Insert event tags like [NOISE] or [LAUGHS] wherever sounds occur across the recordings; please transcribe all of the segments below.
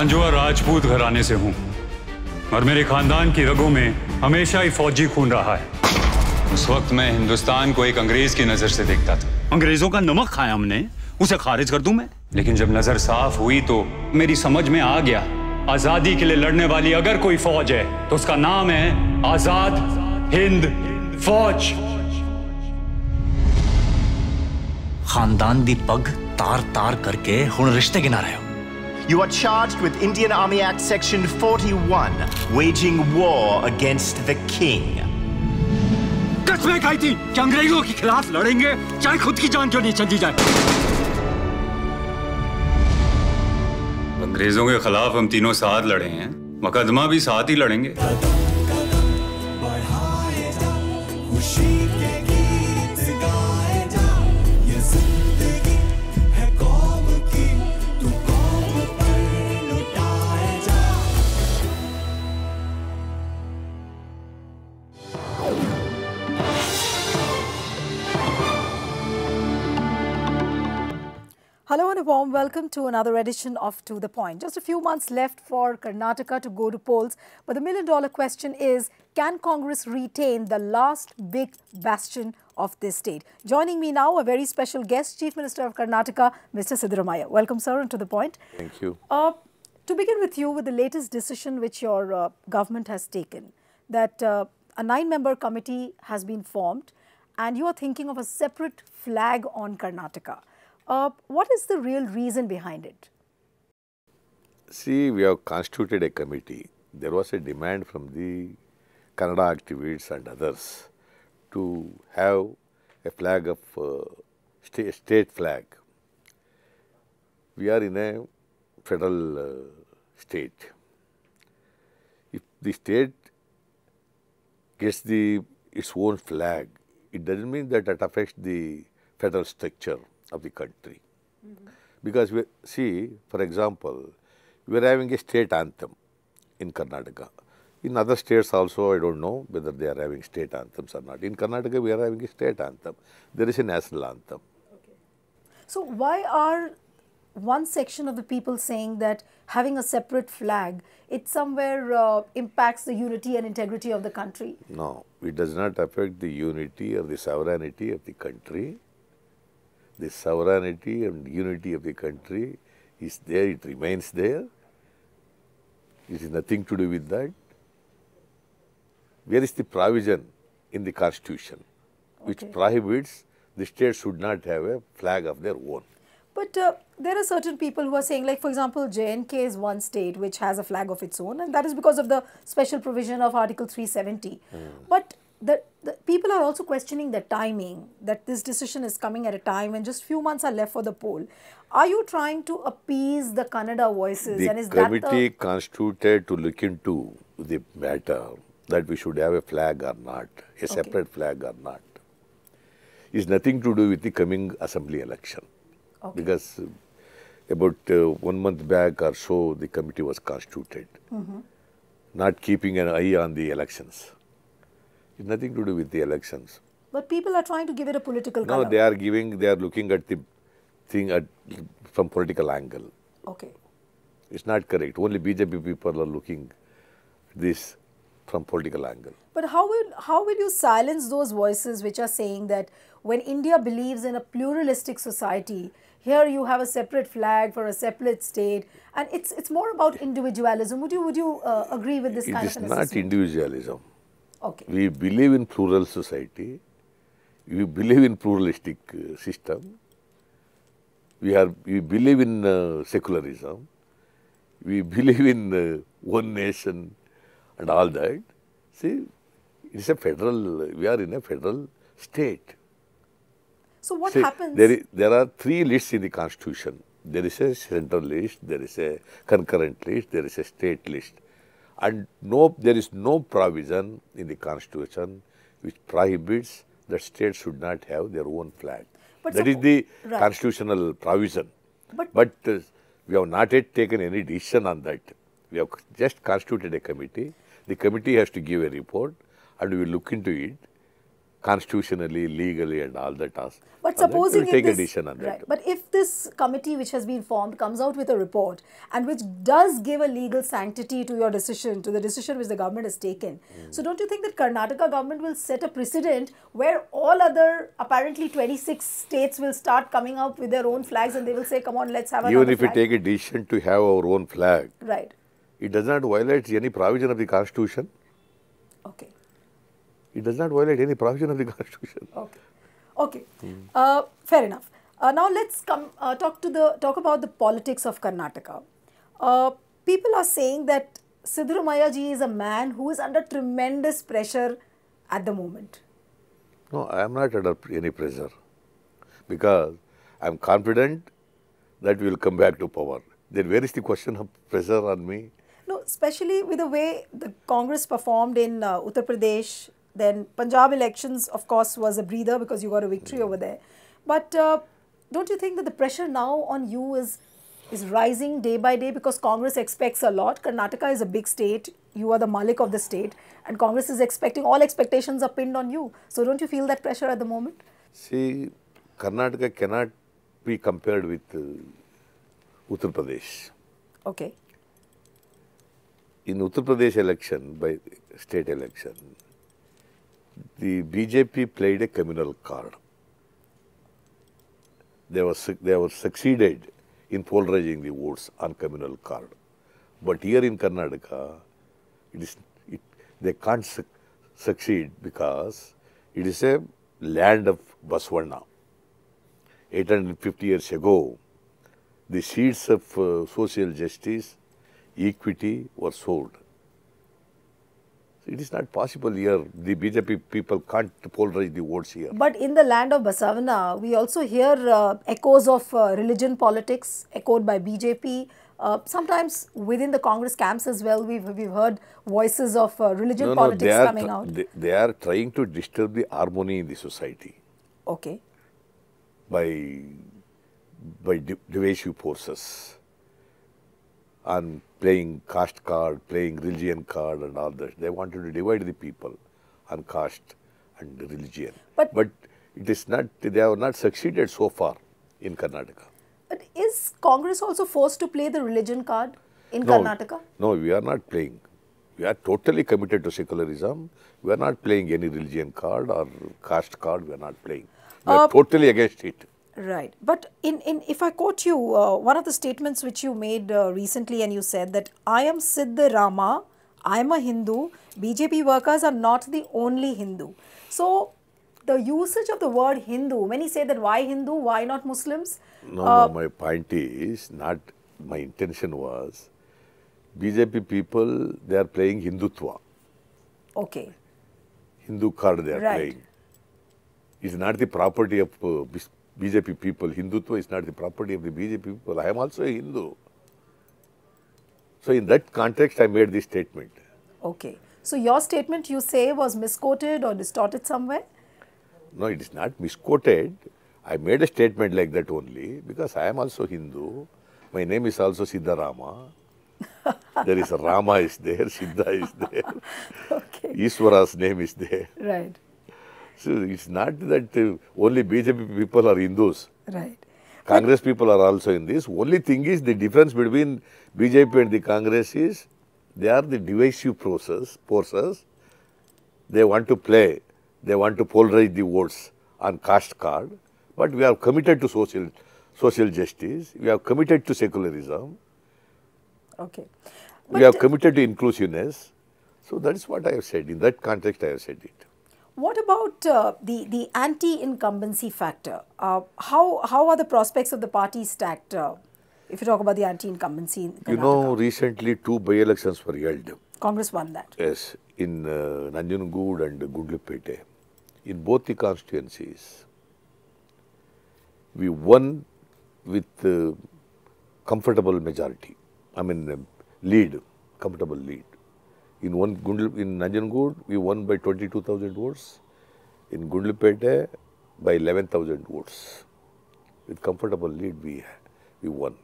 झांझुआ राजपूत घराने से हूँ। और मेरे खानदान की रगों में हमेशा ही फौजी खून रहा है। उस वक्त मैं हिंदुस्तान को एक अंग्रेज़ की नज़र से देखता था। अंग्रेज़ों का नमक खाया हमने उसे खारिज कर दूँ मैं? लेकिन जब नज़र साफ़ हुई तो मेरी समझ में आ गया आज़ादी के लिए लड़ने वाली अगर कोई फौज है तो उसका नाम है आज़ाद हिंद फौज। खानदान दी पग तार तार करके हूँ रिश्ते गिना रहे हो। You are charged with Indian Army Act Section 41, waging war against the king. कसमें खाई थी। कि अंग्रेज़ों के खिलाफ लड़ेंगे चाहे खुद की जान क्यों नहीं चली जाए। अंग्रेज़ों के खिलाफ हम तीनों साथ लड़े हैं मुकदमा भी साथ ही लड़ेंगे। Hello and a warm welcome to another edition of To the Point. Just a few months left for Karnataka to go to polls, but the million dollar question is can Congress retain the last big bastion of this state? Joining me now, a very special guest, Chief Minister of Karnataka, Mr. Siddaramaiah. Welcome, sir, and to the point. Thank you. Uh, to begin with you, with the latest decision which your uh, government has taken, that uh, a nine member committee has been formed and you are thinking of a separate flag on Karnataka. Uh, what is the real reason behind it? See, we have constituted a committee. There was a demand from the Kannada activists and others to have a flag of uh, sta- state flag. We are in a federal uh, state. If the state gets the its own flag, it doesn't mean that it affects the federal structure of the country. Because we see, for example, we are having a state anthem in Karnataka. In other states also, I don't know whether they are having state anthems or not. In Karnataka, we are having a state anthem. There is a national anthem. Okay. So, why are one section of the people saying that having a separate flag, it somewhere uh, impacts the unity and integrity of the country? No, it does not affect the unity or the sovereignty of the country. The sovereignty and unity of the country is there, it remains there. It is nothing to do with that. Where is the provision in the constitution which Okay. prohibits the state should not have a flag of their own? But uh, there are certain people who are saying, like, for example, J&K is one state which has a flag of its own, and that is because of the special provision of Article 370. But the, the people are also questioning the timing, that this decision is coming at a time when just few months are left for the poll. Are you trying to appease the Kannada voices? The and is committee that constituted to look into the matter that we should have a flag or not, a separate flag or not, is nothing to do with the coming assembly election. Okay. Because uh, about uh, one month back or so, the committee was constituted, not keeping an eye on the elections. It's nothing to do with the elections. but people are trying to give it a political No, color. they are giving, they are looking at the thing at, from political angle. Okay. It's not correct. Only BJP people are looking this from political angle. But how will how will you silence those voices which are saying that when India believes in a pluralistic society, here you have a separate flag for a separate state, and it's it's more about individualism. Would you would you uh, agree with this It kind is of an not assessment? individualism. Okay. We believe in plural society. We believe in pluralistic uh, system. We are we believe in uh, secularism. We [LAUGHS] believe in uh, one nation and all that. See, it's a federal. We are in a federal state. So what See, happens? There, is, there are three lists in the constitution. There is a central list, there is a concurrent list, there is a state list. And no, there is no provision in the constitution which prohibits that states should not have their own flag. But that is the right. constitutional provision. But- but uh, we have not yet taken any decision on that. We have just constituted a committee. The committee has to give a report and we will look into it constitutionally, legally, and all that. Task. But all that, supposing we'll if take this, a decision on right, that. but if this committee which has been formed comes out with a report and which does give a legal sanctity to your decision, to the decision which the government has taken, Hmm. so don't you think that Karnataka government will set a precedent where all other apparently 26 states will start coming up with their own flags and they will say, come on, let's have Even if we take a decision to have our own flag, right, it does not violate any provision of the constitution. okay. It does not violate any provision of the [LAUGHS] constitution. Okay. Okay. Uh, fair enough. Uh, now let's come uh, talk to the talk about the politics of Karnataka. Uh, people are saying that Siddaramaiah ji is a man who is under tremendous pressure at the moment. No, I am not under any pressure because I am confident that we will come back to power. Then where is the question of pressure on me? No, especially with the way the Congress performed in uh, Uttar Pradesh. Then Punjab elections, of course, was a breather because you got a victory over there. But uh, don't you think that the pressure now on you is is rising day by day because Congress expects a lot. Karnataka is a big state. You are the malik of the state, and Congress is expecting all expectations are pinned on you. So don't you feel that pressure at the moment? See, Karnataka cannot be compared with uh, Uttar Pradesh. Okay. In Uttar Pradesh election, by state election, the BJP played a communal card. They were, they were succeeded in polarizing the votes on communal card. But here in Karnataka, it is, it, they can't suc succeed because it is a land of Basavana. 850 years ago, the seeds of uh, social justice, equity were sold. It is not possible here. The BJP people can't polarize the votes here. But in the land of Basavana, we also hear uh, echoes of uh, religion politics echoed by BJP. Uh, sometimes within the Congress camps as well, we've, we've heard voices of uh, religion No, no, politics are, coming out. They, they are trying to disturb the harmony in the society Okay. by, by di- divisive forces and playing caste card, playing religion card and all that. They wanted to divide the people on caste and religion. But- but it is not, they have not succeeded so far in Karnataka. But is Congress also forced to play the religion card in No, Karnataka? No, we are not playing. We are totally committed to secularism. We are not playing any religion card or caste card. We are not playing. We are Uh, totally against it. Right. But in, in if I quote you, uh, one of the statements which you made uh, recently, and you said that I am Siddha Rama, I am a Hindu, BJP workers are not the only Hindu. So, the usage of the word Hindu, when he said that why Hindu, why not Muslims? No, Uh, no, my point is not, my intention was BJP people, they are playing Hindutva. Okay. Hindu card they are Right. playing. It's not the property of uh, BJP people. Hindutva is not the property of the BJP people. I am also a Hindu. So, in that context, I made this statement. Okay. So, your statement you say was misquoted or distorted somewhere? No, it is not misquoted. I made a statement like that only because I am also Hindu. My name is also Siddharama. [LAUGHS] there is Rama is there, Siddha is there, [LAUGHS] Okay. Ishwara's name is there. Right. So it's not that uh, only BJP people are Hindus. Right. Congress people are also in this. Only thing is the difference between BJP and the Congress is they are the divisive process, forces. They want to play, they want to polarize the votes on caste card. But we are committed to social, social justice. We are committed to secularism. Okay. we are committed to inclusiveness. So that is what I have said. In that context, I have said it. What about uh, the the anti-incumbency factor? Uh, how how are the prospects of the party stacked? Uh, if you talk about the anti-incumbency, in You know, recently two by-elections were held. Congress won that. Yes, in uh, Nanjangud and Gundlupete. In both the constituencies, we won with uh, comfortable majority. I mean, uh, lead, comfortable lead. In one in Nanjangud, we won by 22,000 votes. In Gundlupete, by 11,000 votes. With comfortable lead, we we won.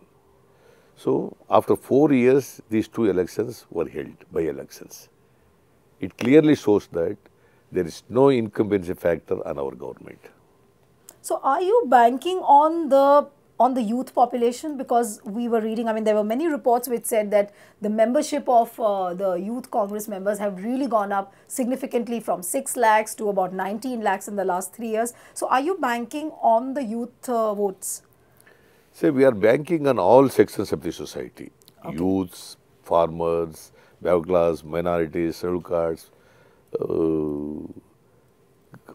So after four years, these two elections were held by elections. It clearly shows that there is no incumbency factor on our government. So are you banking on the on the youth population because we were reading i mean there were many reports which said that the membership of uh, the youth congress members have really gone up significantly from 6 lakhs to about 19 lakhs in the last 3 years. So are you banking on the youth uh, votes? Say we are banking on all sections of the society, youths, farmers, class, minorities, scheduled uh,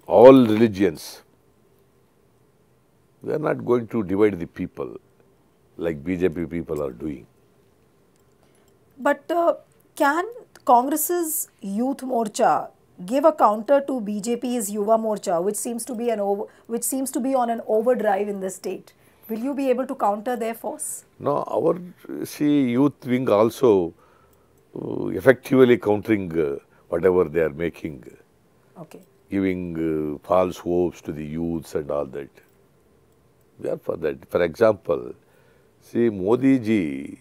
all religions. We are not going to divide the people like BJP people are doing. But uh, can Congress's Youth Morcha give a counter to BJP's Yuva Morcha, which seems to be an over, which seems to be on an overdrive in the state? Will you be able to counter their force? No, our see youth wing also uh, effectively countering uh, whatever they are making, Okay. giving uh, false hopes to the youths and all that. We are for that. For example, see Modi ji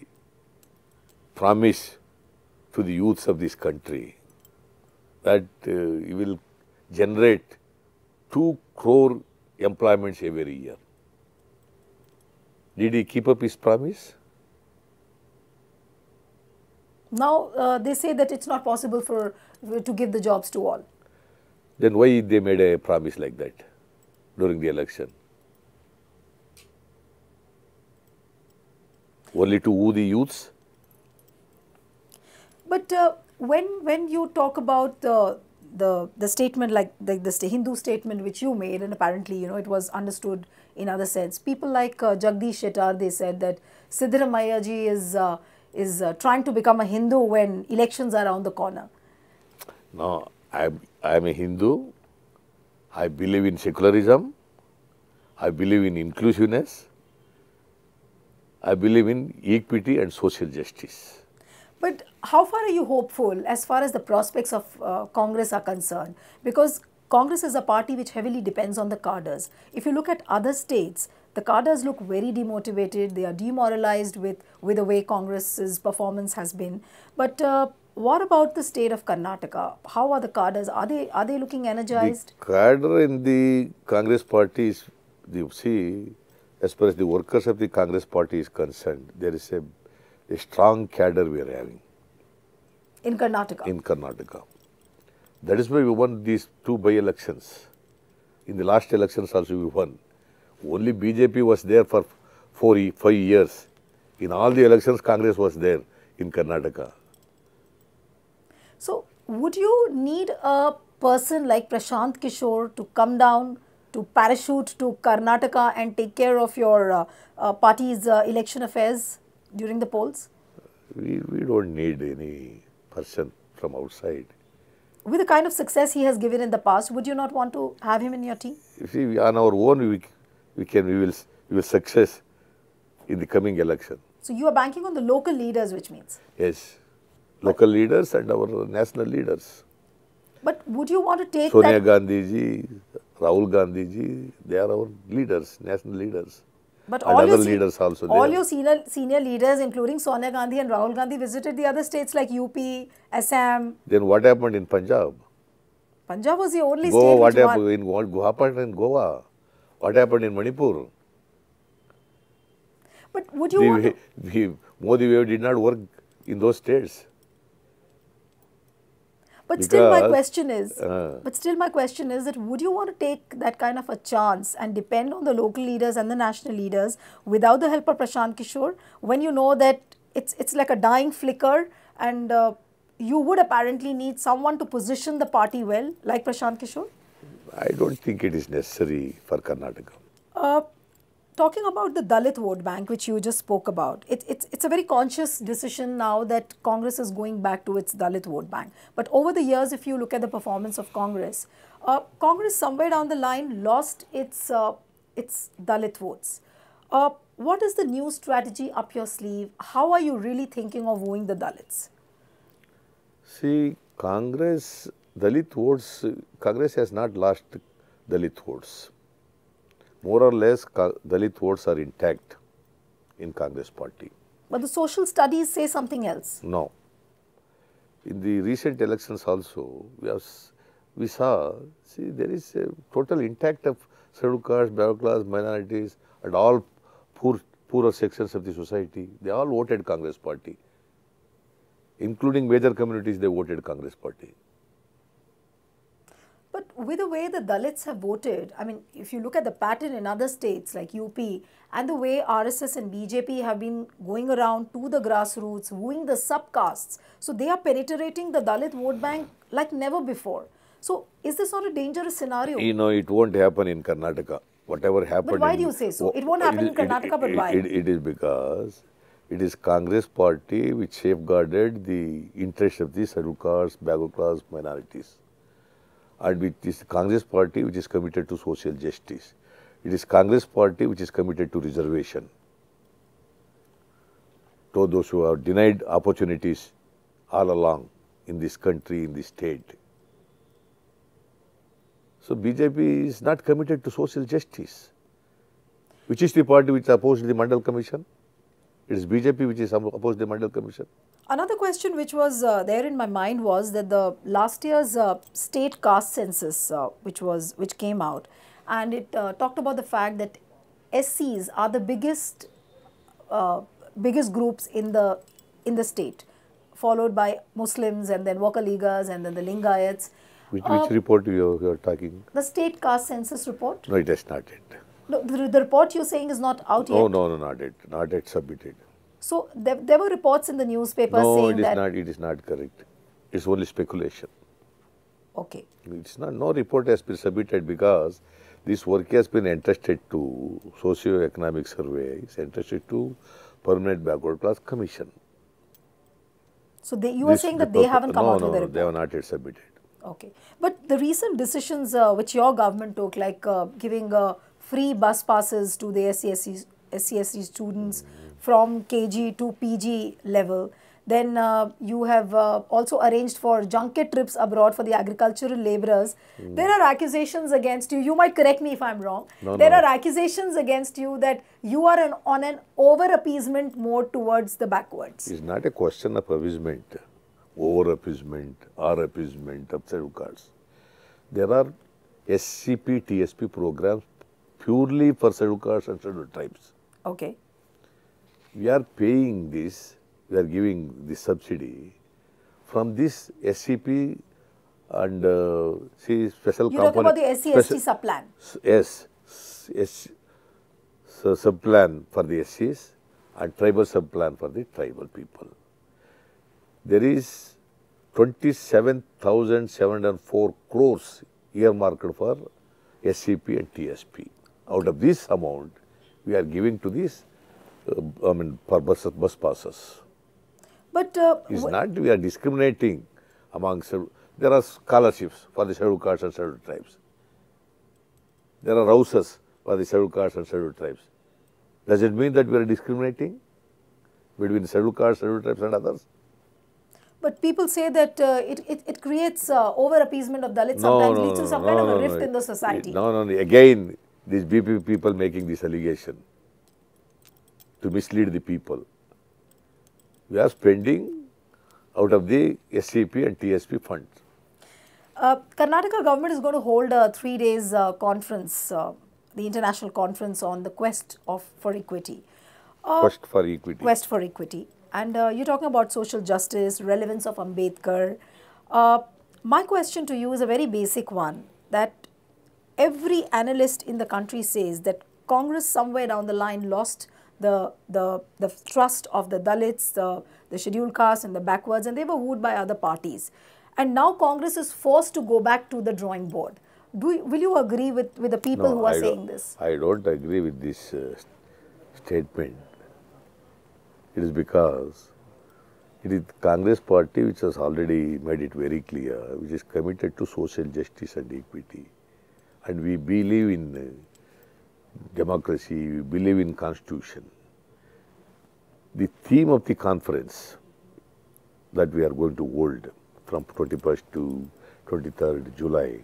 promised to the youths of this country that uh, he will generate 2 crore employments every year. Did he keep up his promise? Now uh, they say that it's not possible for to give the jobs to all. Then why they made a promise like that during the election? Only to woo the youths? But uh, when when you talk about the the the statement like the, the Hindu statement which you made, and apparently you know it was understood in other sense. People like uh, Jagdish Shettar they said that Siddaramaiah ji is uh, is uh, trying to become a Hindu when elections are around the corner. No, I I am a Hindu. I believe in secularism. I believe in inclusiveness. I believe in equity and social justice. But how far are you hopeful as far as the prospects of uh, Congress are concerned? Because Congress is a party which heavily depends on the cadres. If you look at other states, the cadres look very demotivated. They are demoralized with, with the way Congress's performance has been. But uh, what about the state of Karnataka? How are the cadres? Are they are they looking energized? The cadre in the Congress party is, you see, as far as the workers of the Congress party is concerned, there is a, a strong cadre we are having in Karnataka. in Karnataka. That is why we won these two by-elections. In the last elections also we won. Only BJP was there for four, five years. In all the elections, Congress was there in Karnataka. So, would you need a person like Prashant Kishore to come down to parachute to Karnataka and take care of your uh, uh, party's uh, election affairs during the polls? We, we don't need any person from outside. With the kind of success he has given in the past, would you not want to have him in your team? You see, we- on our own, we, we can, we will, we will success in the coming election. So, you are banking on the local leaders, which means. Yes, local leaders and our national leaders. But would you want to take Sonia that? Gandhi ji, Rahul Gandhi ji, they are our leaders, national leaders. But all your other leaders also all your senior senior leaders, including Sonia Gandhi and Rahul Gandhi, visited the other states like UP, Assam. Then what happened in Punjab? Punjab was the only Goa, state what which happened in what what happened in Goa? What happened in Manipur? But would you The, want? To, the Modi wave did not work in those states. But still, my question is, uh, but still, my question is that would you want to take that kind of a chance and depend on the local leaders and the national leaders without the help of Prashant Kishore when you know that it's it's like a dying flicker and uh, you would apparently need someone to position the party well, like Prashant Kishore? I don't think it is necessary for Karnataka. Uh, talking about the Dalit vote bank, which you just spoke about, it, it's, it's a very conscious decision now that Congress is going back to its Dalit vote bank. But over the years, if you look at the performance of Congress, uh, Congress somewhere down the line lost its, uh, its Dalit votes. Uh, what is the new strategy up your sleeve? How are you really thinking of wooing the Dalits? See, Congress, Dalit votes, Congress has not lost Dalit votes. More or less, Dalit votes are intact in Congress party. But the social studies say something else. No. In the recent elections also, we have, we saw, see, there is a total intact of scheduled castes, backward class, minorities, and all poor, poorer sections of the society. They all voted Congress party, including major communities. They voted Congress party. But with the way the Dalits have voted, I mean, if you look at the pattern in other states like UP and the way RSS and BJP have been going around to the grassroots, wooing the subcastes, so they are penetrating the Dalit vote bank like never before. So, is this not a dangerous scenario? You know, it won't happen in Karnataka. Whatever happened. But why in- do you say so? It won't happen in Karnataka, but it- why? It, it is because it is Congress party which safeguarded the interest of the scheduled castes, backward class minorities. And it is Congress party which is committed to social justice. It is Congress party which is committed to reservation. To those who are denied opportunities all along in this country, in this state. So BJP is not committed to social justice. Which is the party which opposed the Mandal Commission? It is BJP which is opposed the Mandal Commission. Another question which was uh, there in my mind was that the last year's uh, state caste census, uh, which was which came out, and it uh, talked about the fact that SCs are the biggest uh, biggest groups in the in the state, followed by Muslims and then Vokkaligas and then the Lingayats. Which, which report you are, talking? The state caste census report. No, it has not yet. No, the, the report you're saying is not out yet. Oh, no, no, not yet. Not yet submitted. So there, there were reports in the newspaper No, saying it is that. not. It is not correct. It's only speculation. Okay. It's not. No report has been submitted because this work has been entrusted to socio-economic survey. It's entrusted to permanent backward class commission. So they, you are saying that report- they haven't come no, out no, with a no. They have not yet submitted. Okay. But the recent decisions uh, which your government took, like uh, giving uh, free bus passes to the SCSC, SCSC students from KG to PG level, then uh, you have uh, also arranged for junket trips abroad for the agricultural laborers. There are accusations against you. You might correct me if I'm wrong. No, there no. are accusations against you that you are an, on an over appeasement mode towards the backwards. It's not a question of appeasement, over appeasement or appeasement of scheduled castes. There are SCP, TSP programs purely for scheduled castes and scheduled tribes. Okay. We are paying this, we are giving the subsidy from this SCP and uh, see special You're talking about the component- SC ST speci- subplan. Yes, yes, so subplan for the SCs and tribal subplan for the tribal people. There is 27,704 crores earmarked for SCP and TSP. Out of this amount, we are giving to this, uh, I mean, for bus, bus passes. But uh, It's not we are discriminating among there are scholarships for the scheduled castes and scheduled tribes. There are houses for the scheduled castes and scheduled tribes. Does it mean that we are discriminating between scheduled castes, scheduled tribes and others? But people say that uh, it, it, it creates uh, over appeasement of Dalits, sometimes leads to some kind of a rift in the society. No, no, no. Again, these BP people making this allegation to mislead the people. We are spending out of the SCP and TSP funds. Uh, Karnataka government is going to hold a three days uh, conference, uh, the international conference on the quest of for equity. Uh, Quest for equity. Quest for equity. And uh, you're talking about social justice, relevance of Ambedkar. Uh, my question to you is a very basic one that every analyst in the country says that Congress somewhere down the line lost the, the, the trust of the Dalits, the, the scheduled castes and the backwards and they were wooed by other parties. And now Congress is forced to go back to the drawing board. Do you, will you agree with, with the people No, who are I saying this? I don't agree with this uh, statement. It is because it is Congress party which has already made it very clear, which is committed to social justice and equity. And we believe in uh, democracy, we believe in constitution. The theme of the conference that we are going to hold from 21st to 23rd July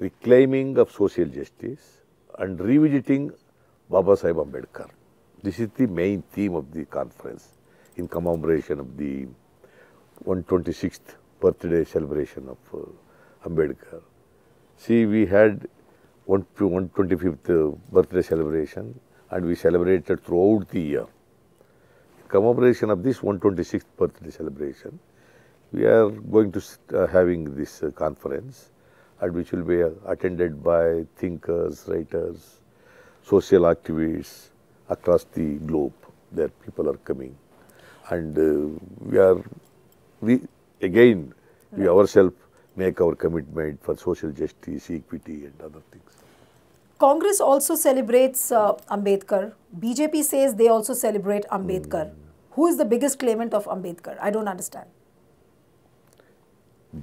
reclaiming of social justice and revisiting Baba Sahib Ambedkar. This is the main theme of the conference in commemoration of the 126th birthday celebration of uh, Ambedkar. See, we had 125th uh, birthday celebration and we celebrated throughout the year. In commemoration of this 126th birthday celebration, we are going to uh, having this uh, conference at which will be uh, attended by thinkers, writers, social activists across the globe. There people are coming and uh, we are we again we ourselves make our commitment for social justice, equity and other things. Congress also celebrates uh, Ambedkar. BJP says they also celebrate Ambedkar. Who is the biggest claimant of Ambedkar? I don't understand.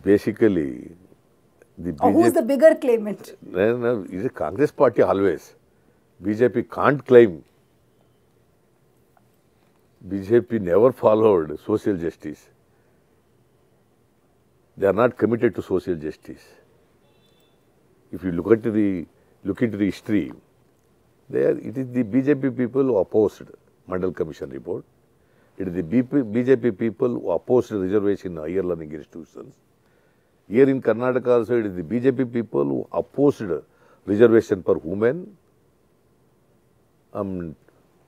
Basically, the Or who is the bigger claimant? no, no, is a Congress party always. BJP can't claim. BJP never followed social justice. They are not committed to social justice. If you look at the look into the history, there it is the BJP people who opposed Mandal Commission report. It is the BJP people who opposed reservation in higher learning institutions. Here in Karnataka also it is the BJP people who opposed reservation for women, um,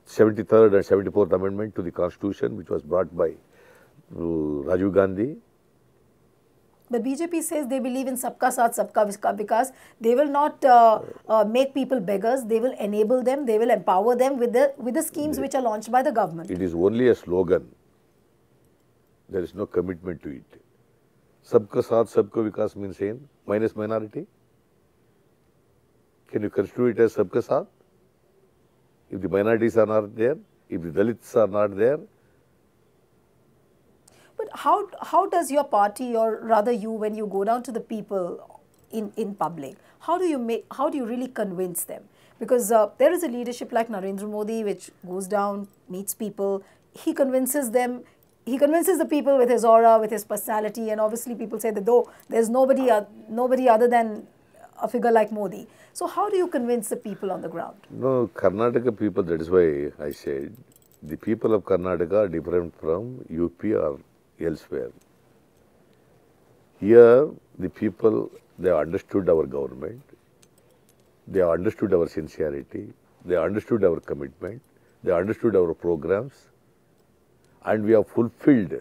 73rd and 74th amendment to the constitution which was brought by uh, Rajiv Gandhi. The BJP says they believe in Sabka Saath, Sabka Vikas. They will not uh, uh, make people beggars. They will enable them. They will empower them with the with the schemes which are launched by the government. It is only a slogan. There is no commitment to it. Sabka Saath, Sabka Vikas means saying minus minority. Can you construe it as Sabka Saath? If the minorities are not there, if the Dalits are not there, how how does your party, or rather you, when you go down to the people in in public, how do you make how do you really convince them? Because uh, there is a leadership like Narendra Modi which goes down, meets people, he convinces them. He convinces the people with his aura, with his personality, and obviously people say that though there's nobody uh, nobody other than a figure like Modi. So how do you convince the people on the ground? no, Karnataka people, that is why I said the people of Karnataka are different from UP or elsewhere. Here, the people, they understood our government, they understood our sincerity, they understood our commitment, they understood our programs, and we have fulfilled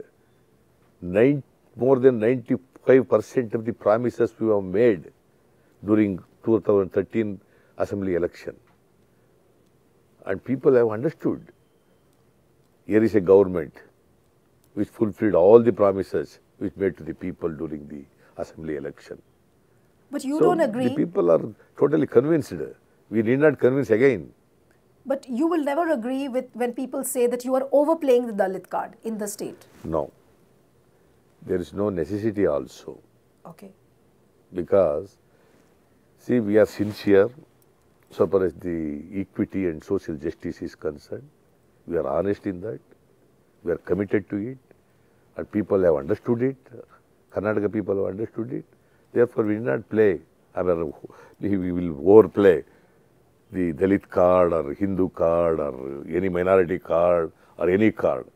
nine, more than 95% of the promises we have made during 2013 assembly election. And people have understood. Here is a government which fulfilled all the promises which made to the people during the assembly election. But you so don't agree. The people are totally convinced. We need not convince again. But you will never agree with when people say that you are overplaying the Dalit card in the state. No. There is no necessity also Okay. because, see, we are sincere so far as the equity and social justice is concerned. We are honest in that. We are committed to it. And people have understood it. Karnataka people have understood it. Therefore, we need not play. I mean, we will overplay the Dalit card or Hindu card or any minority card or any card.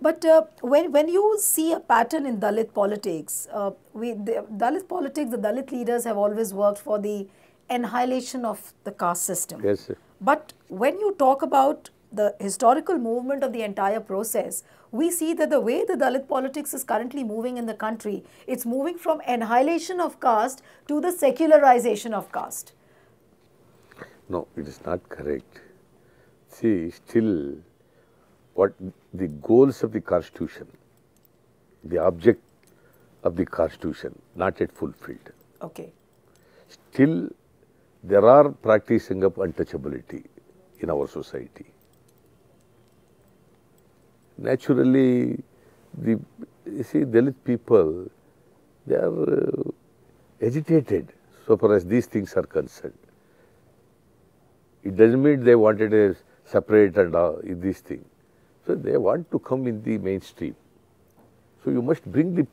But uh, when, when you see a pattern in Dalit politics, uh, we, the Dalit politics, the Dalit leaders have always worked for the annihilation of the caste system. Yes, sir. But when you talk about the historical movement of the entire process, we see that the way the Dalit politics is currently moving in the country, it's moving from annihilation of caste to the secularization of caste. No, it is not correct. See, still, what the goals of the Constitution, the object of the Constitution, not yet fulfilled. Okay. Still, there are practicing of untouchability in our society. Naturally, the you see Dalit people, they are uh, agitated so far as these things are concerned. It doesn't mean they wanted a separate and uh, this thing. So they want to come in the mainstream. So you must bring the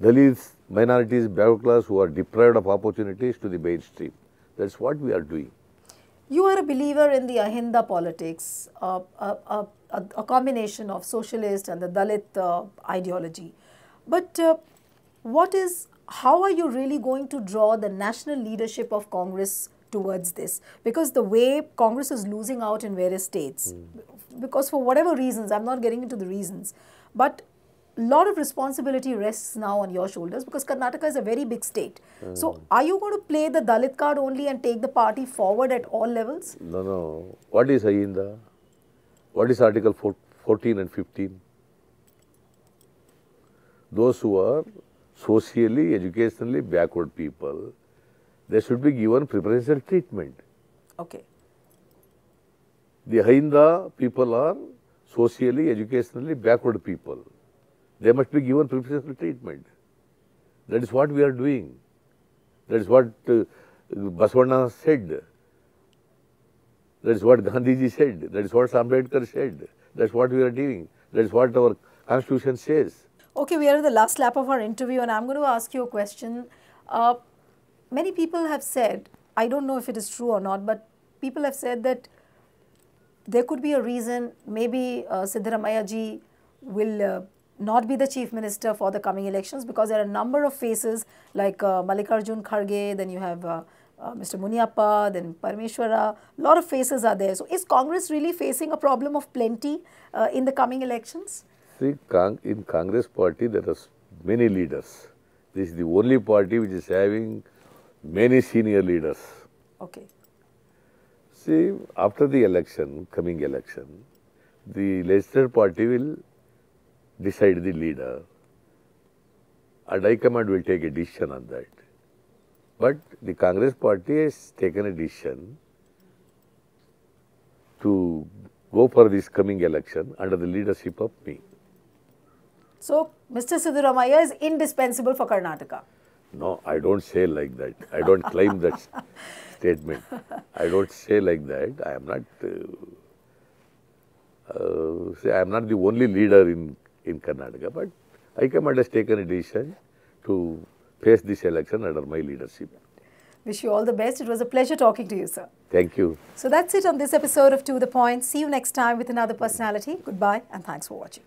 Dalits, minorities, backward class who are deprived of opportunities to the mainstream. That's what we are doing. You are a believer in the Ahinda politics, uh, a, a, a, a combination of socialist and the Dalit uh, ideology. But uh, what is, how are you really going to draw the national leadership of Congress towards this? Because the way Congress is losing out in various states, because for whatever reasons, I'm not getting into the reasons, but a lot of responsibility rests now on your shoulders because Karnataka is a very big state. So, are you going to play the Dalit card only and take the party forward at all levels? No, no. What is Ahinda? What is Article 4 14 and 15? Those who are socially, educationally backward people, they should be given preferential treatment. Okay. The Hinda people are socially, educationally backward people. They must be given preferential treatment. That is what we are doing. That is what uh, Basavana said. That is what Gandhiji said. That is what Ambedkar said. That is what we are doing. That is what our constitution says. Okay, we are in the last lap of our interview, and I'm going to ask you a question. Uh, many people have said, I don't know if it is true or not, but people have said that there could be a reason maybe uh, Siddaramaiah ji will uh, not be the chief minister for the coming elections because there are a number of faces like uh, Mallikarjun Kharge, then you have uh, uh, Mr. Muniyappa, then Parameshwara. A lot of faces are there. So, is Congress really facing a problem of plenty uh, in the coming elections? See, Cong- in Congress party there are many leaders. This is the only party which is having many senior leaders. Okay. See, after the election, coming election, the legislative party will decide the leader and High Command will take a decision on that. But the Congress party has taken a decision to go for this coming election under the leadership of me. So, Mr. Siddaramaiah is indispensable for Karnataka. No, I don't say like that. I don't claim that [LAUGHS] statement. I don't say like that. I am not. Uh, uh, say I am not the only leader in in Karnataka, but High Command has taken a decision to face this election under my leadership. Wish you all the best. It was a pleasure talking to you, sir. Thank you. So that's it on this episode of To The Point. See you next time with another personality. Goodbye and thanks for watching.